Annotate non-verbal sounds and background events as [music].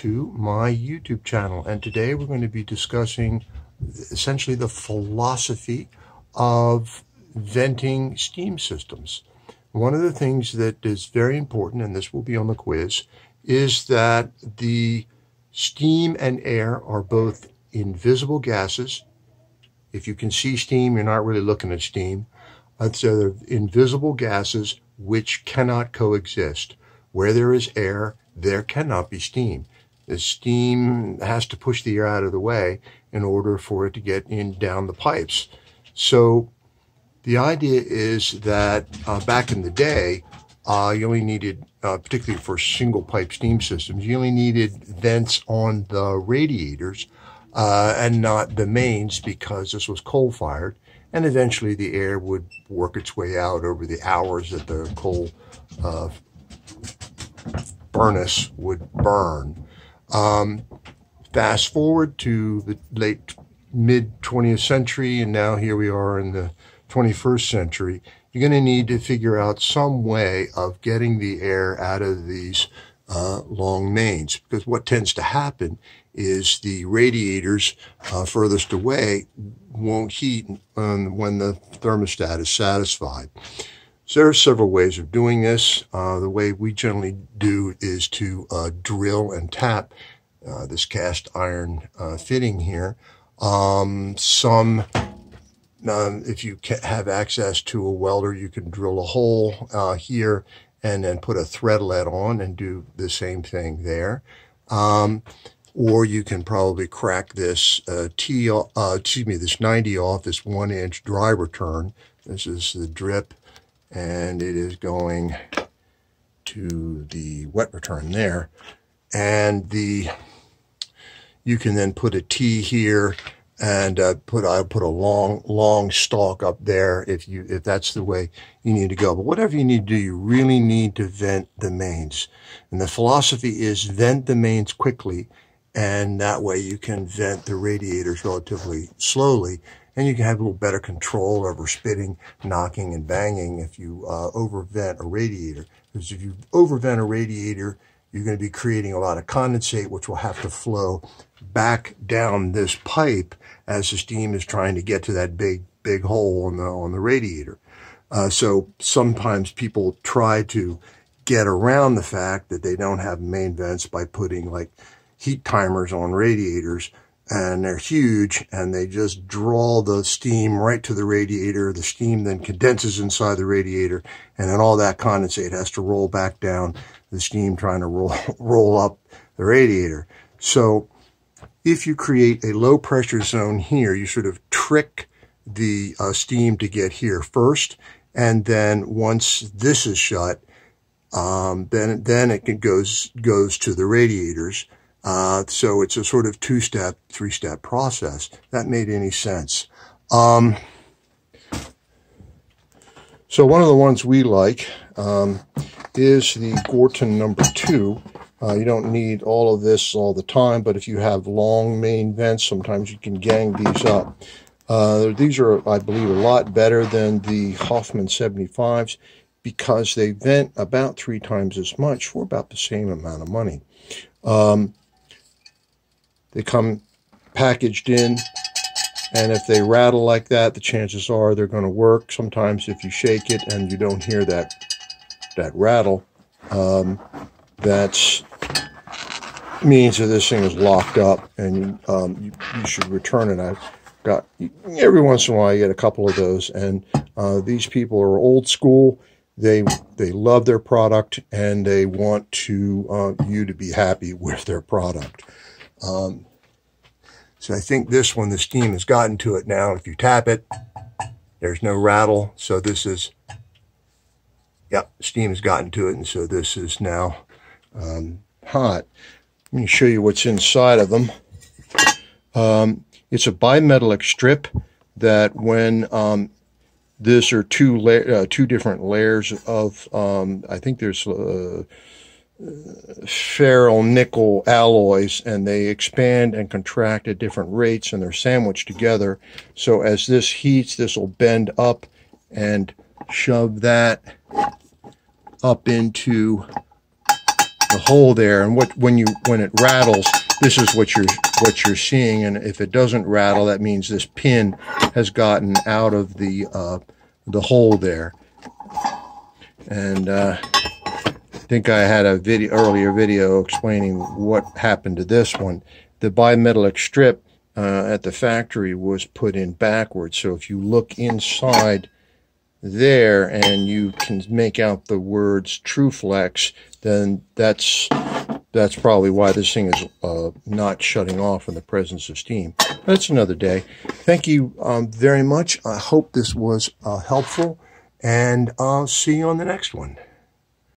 to my YouTube channel. And today we're going to be discussing essentially the philosophy of venting steam systems. One of the things that is very important, and this will be on the quiz, is that the steam and air are both invisible gases. If you can see steam, you're not really looking at steam. So they're invisible gases which cannot coexist. Where there is air, there cannot be steam. The steam has to push the air out of the way in order for it to get in down the pipes. So the idea is that uh, back in the day, uh, you only needed, uh, particularly for single pipe steam systems, you only needed vents on the radiators uh, and not the mains because this was coal fired. And eventually the air would work its way out over the hours that the coal uh, furnace would burn. Um, fast forward to the late mid 20th century, and now here we are in the 21st century. You're going to need to figure out some way of getting the air out of these uh, long mains because what tends to happen is the radiators uh, furthest away won't heat um, when the thermostat is satisfied. So there are several ways of doing this. Uh, the way we generally do is to uh, drill and tap uh, this cast iron uh, fitting here. Um, some, um, if you have access to a welder, you can drill a hole uh, here and then put a threadolet on and do the same thing there. Um, or you can probably crack this uh, T, uh, excuse me, this 90 off this one inch dry return. This is the drip and it is going to the wet return there. And the you can then put a T here and uh, put I put a long long stalk up there if you if that's the way you need to go. But whatever you need to do, you really need to vent the mains. And the philosophy is vent the mains quickly, and that way you can vent the radiators relatively slowly and you can have a little better control over spitting, knocking, and banging if you uh, overvent a radiator. Because if you overvent a radiator, you're going to be creating a lot of condensate, which will have to flow back down this pipe as the steam is trying to get to that big, big hole on the, on the radiator. Uh, so sometimes people try to get around the fact that they don't have main vents by putting like heat timers on radiators and they're huge and they just draw the steam right to the radiator. The steam then condenses inside the radiator and then all that condensate has to roll back down the steam trying to roll, [laughs] roll up the radiator. So if you create a low pressure zone here, you sort of trick the uh, steam to get here first. And then once this is shut, um, then, then it goes, goes to the radiators. Uh, so it's a sort of two-step, three-step process. That made any sense. Um, so one of the ones we like um, is the Gorton number two. Uh, you don't need all of this all the time, but if you have long main vents, sometimes you can gang these up. Uh, these are, I believe, a lot better than the Hoffman 75s because they vent about three times as much for about the same amount of money. Um, they come packaged in, and if they rattle like that, the chances are they're going to work. Sometimes if you shake it and you don't hear that that rattle, um, that means that this thing is locked up and um, you, you, should return it. I've got every once in a while I get a couple of those, and uh, these people are old school. They they love their product and they want to uh, you to be happy with their product. Um, so I think this one, the steam has gotten to it now. If you tap it, there's no rattle. So this is, yep, steam has gotten to it. And so this is now um, hot. Let me show you what's inside of them. Um, it's a bimetallic strip that when um, this are two uh, two different layers of, um, I think there's uh, ferro nickel alloys and they expand and contract at different rates and they're sandwiched together. So as this heats, this will bend up and shove that up into the hole there. And what when you when it rattles, this is what you're what you're seeing. And if it doesn't rattle, that means this pin has gotten out of the uh, the hole there. And uh, think I had a video earlier video explaining what happened to this one. The bimetallic strip uh, at the factory was put in backwards. So if you look inside there and you can make out the words Truflex, then that's that's probably why this thing is uh, not shutting off in the presence of steam. That's another day. Thank you um, very much. I hope this was uh, helpful, and I'll see you on the next one.